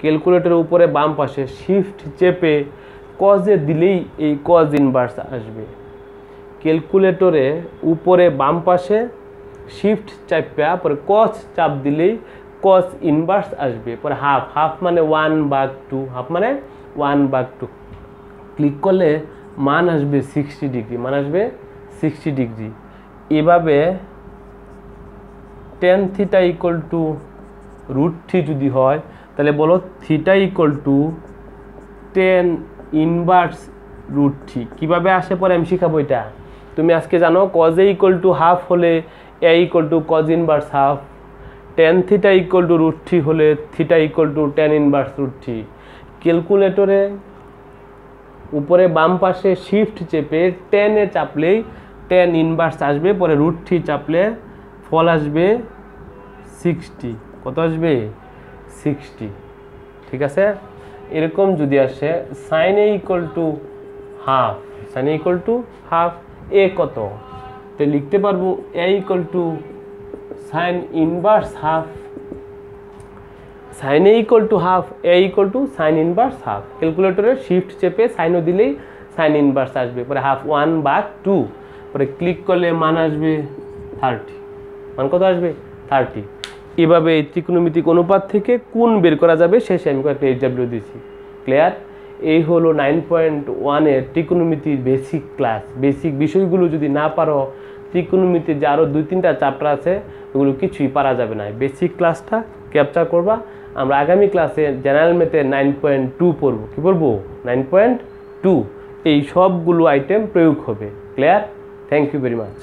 ক্যালকুলেটরের উপরে বাম পাশে শিফট চেপে কজে দিলেই এই কজ ইনভার্স আসবে। ক্যালকুলেটরে উপরে বাম পাশে শিফট চাপা পরে কস চাপ দিলেই কস ইনভার্স আসবে। পরে হাফ হাফ মানে ওয়ান বাগ টু হাফ মানে ওয়ান বাগ টু ক্লিক করলে মান আসবে সিক্সটি ডিগ্রি মান আসবে সিক্সটি ডিগ্রি এভাবে tan theta equal to root three যদি হয় তাহলে বলো theta equal to tan inverse root three কীভাবে আসে পরে আমি শিখাবো এটা? তুমি আজকে জানো cos A equal to half হলে A equal to cos inverse half tan theta equal to root three হলে theta equal to tan inverse root three ক্যালকুলেটরে উপরে বাম পাশে শিফট চেপে টেনে চাপলেই টেন ইনভার্স আসবে, পরে রুট থ্রি চাপলে ফল আসবে সিক্সটি কত আসবে? সিক্সটি ঠিক আছে? এরকম যদি আসে sine A equal to half sine A equal to half A কত? তো লিখতে পারব A equal to sine inverse half sine A equal to half A equal to sine inverse half ক্যালকুলেটরে shift চেপে সাইনও দিলেই সাইন ইনভার্স আসবে। পরে half one বা টু পরে ক্লিক করলে মান আসবে থার্টি মান কত আসবে? থার্টি এভাবে এই ত্রিকোণমিতিক অনুপাত থেকে কোন বের করা যাবে, শেষে আমি কয়েকটা এইচডাব্লিউ দিয়েছি। ক্লিয়ার এই হলো নাইন পয়েন্ট ওয়ানের ত্রিকোণমিতির বেসিক ক্লাস বেসিক বিষয়গুলো যদি না পারো ত্রিকোণমিতির যে আরও দুই তিনটা চ্যাপ্টার আছে, ওগুলো কিছুই পারা যাবে না। বেসিক ক্লাসটা ক্যাপচার করবা। আমরা আগামী ক্লাসে জেনারেল মেথে নাইন পয়েন্ট টু পড়ব। কী পড়ব? নাইন পয়েন্ট টু এই সবগুলো আইটেম প্রয়োগ হবে। Clear thank you very much